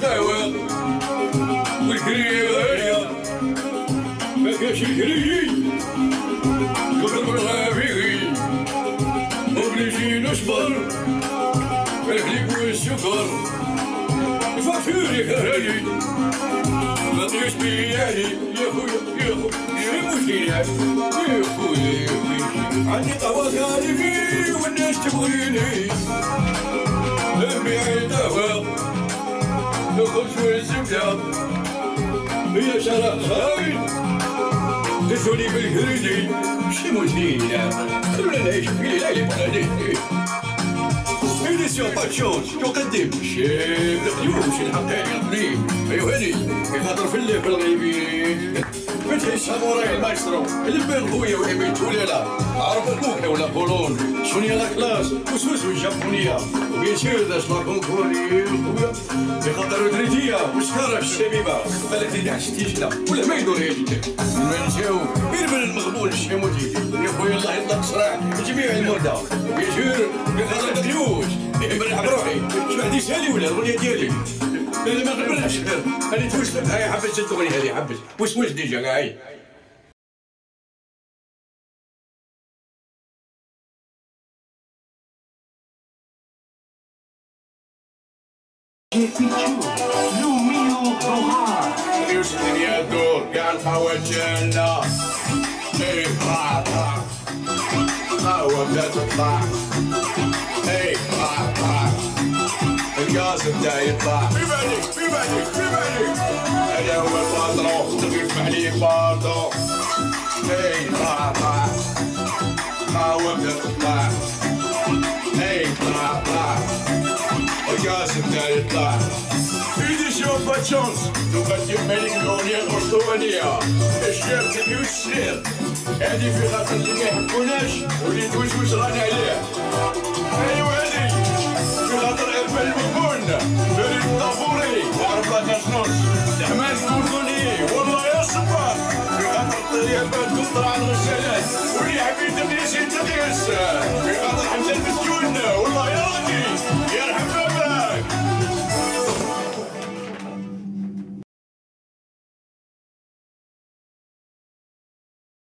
الدعوة والكرية غالية ما كاش الكري قبل بالغافي وبلي نجي نصبر الحليب والسكر فاتوري كراني ما تيش بياني يا خويا يا خويا يا موسيني يا خويا يا خويا عندي قهوة غالبي والناس تبغيني لمي عيد Ты хочешь земля, я шарахай, ты что не бегай, чему ты меня, ты лезь, глядя, подойди. باتشونس تقدم شيف القيوش الحقيقي القديم أيوه هاني يخاطر في اللي في الغيبين فتح الساموراي المايسترو البن خويا وإيمي توليلا عرف الكوكا ولا بولون شونيا لا كلاس وسوسو الجابونية وبيان سور داش لا كونكوري خويا يخاطر دريتية وسكارة الشبيبة بالك تدع شتيشنا ولا ما يدور يجي نمشيو بيربل المغبول الشيموتي يا خويا الله يطلق صراع جميع المردة وبيان سور يخاطر القيوش نبرح بروحي. شو عندي سالي ولا الأغنية ديالي؟ أنا ما نبرحش هذه توش هاي حبيت الاغنيه هذه حبيت وش وش ديجا؟ هاي. جالنا إيه قاطع قهوة بدات تطلع. الغاز بدا يطلع في بالك في بالك في بالك هذا هو الباطرو تغيب عليه باطرو ايه قاطع قهوة بدات تطلع ايه قاطع الغاز بدا يطلع إيديسيون باتشونس تقدم ملك الأغنية الأسطورانية الشاب تبيو السرير هذه في خاطر اللي ما يحبوناش واللي صبار في خاطر حمزة